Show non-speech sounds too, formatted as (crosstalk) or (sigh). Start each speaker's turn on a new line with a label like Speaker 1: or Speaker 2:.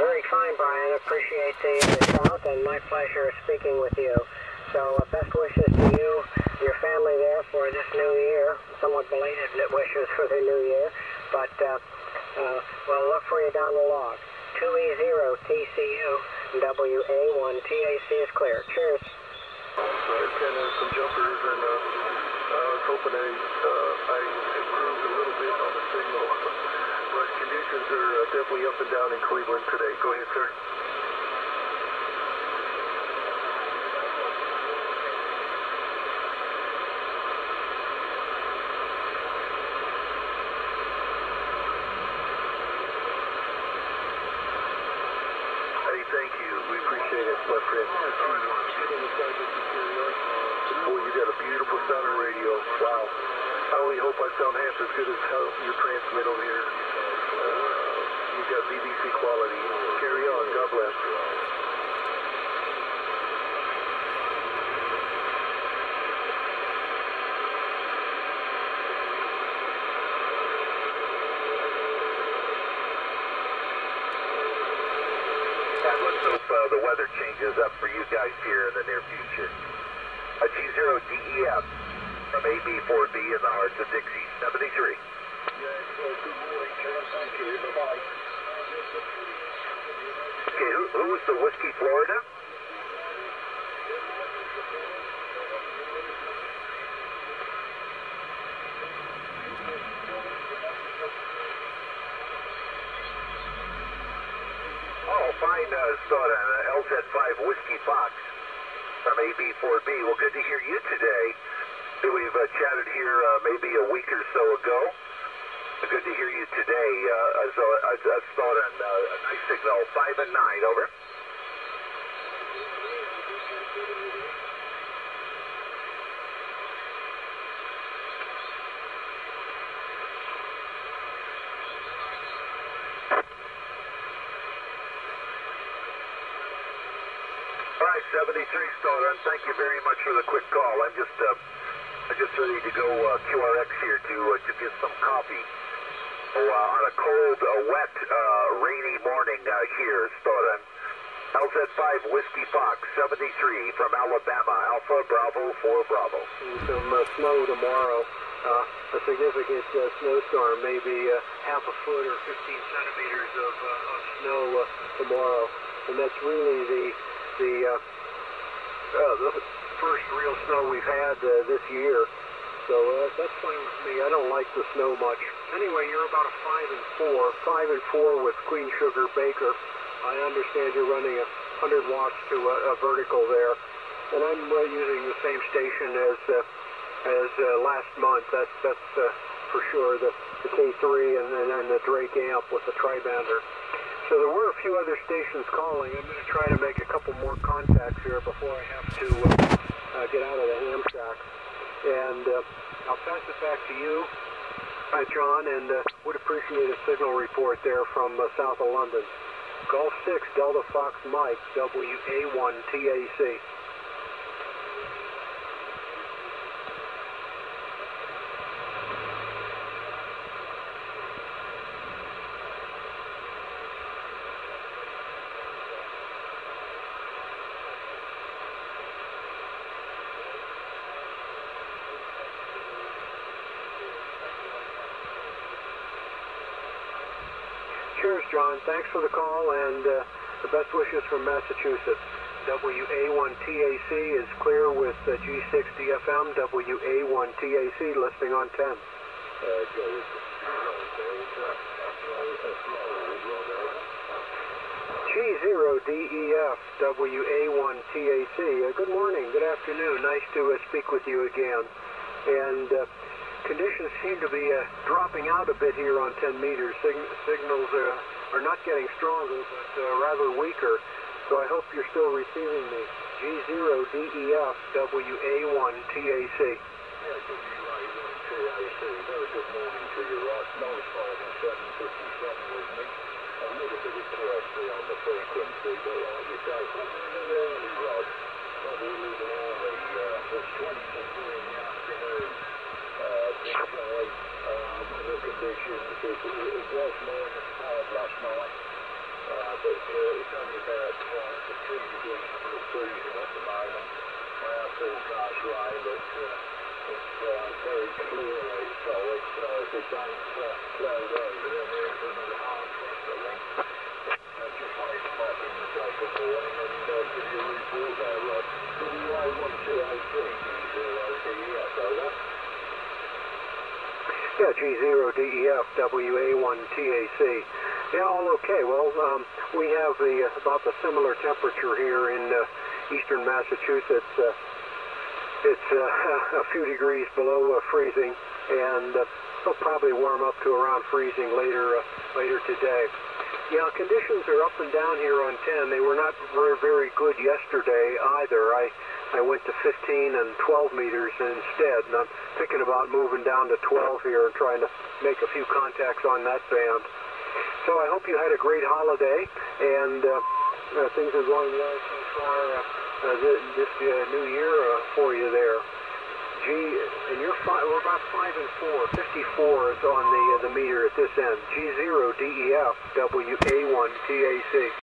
Speaker 1: Very fine, Brian. Appreciate the, shout, and my pleasure speaking with you. So, uh, best wishes to you, your family there for this new year. Somewhat belated wishes for the new year, but uh, uh, we'll look for you down the log. 2E0 TCU WA1 TAC is clear. Cheers.
Speaker 2: Kind of some jumpers, and uh, I was hoping I, uh, I improved a little bit on the signal. But conditions are uh, definitely up and down in Cleveland today. Go ahead, sir. Hey, thank you. We appreciate it, my friend. Boy, you got a beautiful sounding radio. Wow. Only hope I sound half as good as how you transmit over here. Uh, you got BBC quality. Carry on. God bless.
Speaker 3: Uh, the weather changes up for you guys here in the near future. A G0DEF from AB4B in the heart of Dixie, 73. Okay, who, who was the Whiskey Florida? Oh, fine, uh, thought uh, LZ5 Whiskey Fox from AB4B. Well, good to hear you today. We've uh, chatted here uh, maybe a week or so ago. Good to hear you today. Uh, uh, as, as thought uh, a nice signal, 5 and 9, over. All right, 73 Stoner, thank you very much for the quick call. I'm just uh, just ready to go uh, QRX here to uh, to get some coffee. Oh, uh, on a cold, uh, wet, uh, rainy morning uh, here, Stoner. LZ5 Whiskey Fox, 73 from Alabama, Alpha Bravo 4 Bravo.
Speaker 1: Some snow tomorrow. A significant snowstorm, maybe half a foot or 15 centimeters of, of snow tomorrow, and that's really the the, uh, the first real snow we've had uh, this year. So uh, that's fine with me. I don't like the snow much. Anyway, you're about a five and four, five and four with Queen Sugar Baker. I understand you're running a 100 watts to a, a vertical there, and I'm uh, using the same station as uh, as uh, last month. That's that's uh, for sure the, the K3 and, and, and the Drake amp with the tribander. So there were a few other stations calling. I'm going to try to make a couple more contacts here before I have to uh, uh, get out of the ham shack. And uh, I'll pass it back to you, uh, John, and uh, would appreciate a signal report there from uh, south of London. Golf 6 Delta Fox Mike, WA1 TAC. Cheers, John. Thanks for the call and uh, the best wishes from Massachusetts. WA1TAC is clear with uh, G6DFM, WA1TAC listing on 10. G0DEF, WA1TAC. Uh, good morning, good afternoon. Nice to uh, speak with you again. And uh, conditions seem to be uh, dropping out a bit here on 10 meters. Signals uh, are not getting stronger, but uh, rather weaker. So I hope you're still receiving me. G0DEF WA1TAC. Yeah,
Speaker 4: good morning to you, Ross. 5 and with me. A little bit of on the but uh, issue because it, it was more than solid last night. Uh, but uh, it's only about uh, the three degrees of precision at the moment. My it's ray looks uh, it's, uh, very clearly solid, so if it don't uh, load over, then there's another hard test, I think. Uh, just wait for my thing to take the morning and uh, give you a report there, Rod. Anyway, 1286 is uh, OTE,
Speaker 1: so that's G0DEF, WA1TAC. Yeah, all okay. Well, um, we have the about the similar temperature here in uh, eastern Massachusetts. Uh, it's uh, (laughs) a few degrees below uh, freezing, and uh, it'll probably warm up to around freezing later uh, later today. Yeah, conditions are up and down here on 10. They were not very, very good yesterday either. I I went to 15 and 12 meters instead, and I'm thinking about moving down to 12 here and trying to make a few contacts on that band. So I hope you had a great holiday, and uh, uh, things are going well so far uh, uh, this, this new year uh, for you there. G, and you're five, we're about five and four. 54 is on the uh, the meter at this end. G0 DEF WA1 TAC.